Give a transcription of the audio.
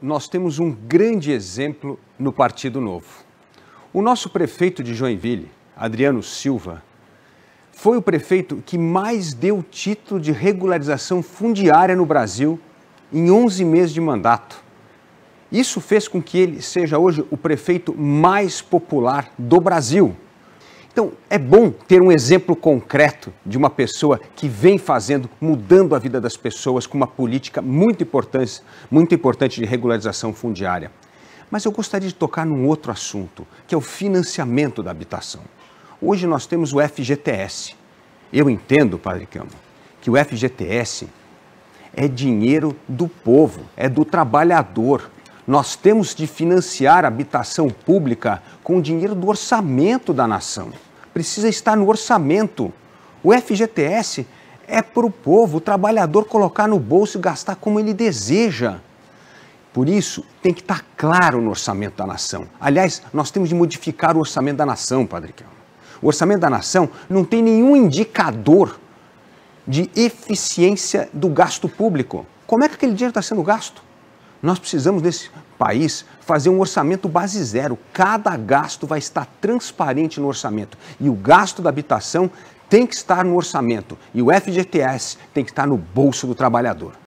nós temos um grande exemplo no Partido Novo. O nosso prefeito de Joinville, Adriano Silva, foi o prefeito que mais deu título de regularização fundiária no Brasil em 11 meses de mandato. Isso fez com que ele seja hoje o prefeito mais popular do Brasil. Então, é bom ter um exemplo concreto de uma pessoa que vem fazendo, mudando a vida das pessoas com uma política muito importante, muito importante de regularização fundiária. Mas eu gostaria de tocar num outro assunto, que é o financiamento da habitação. Hoje nós temos o FGTS. Eu entendo, Padre Camo, que o FGTS é dinheiro do povo, é do trabalhador. Nós temos de financiar a habitação pública com o dinheiro do orçamento da nação precisa estar no orçamento. O FGTS é para o povo, o trabalhador colocar no bolso e gastar como ele deseja. Por isso, tem que estar claro no orçamento da nação. Aliás, nós temos de modificar o orçamento da nação, Padre Kelmo. O orçamento da nação não tem nenhum indicador de eficiência do gasto público. Como é que aquele dinheiro está sendo gasto? Nós precisamos, nesse país, fazer um orçamento base zero. Cada gasto vai estar transparente no orçamento. E o gasto da habitação tem que estar no orçamento. E o FGTS tem que estar no bolso do trabalhador.